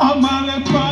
of my life.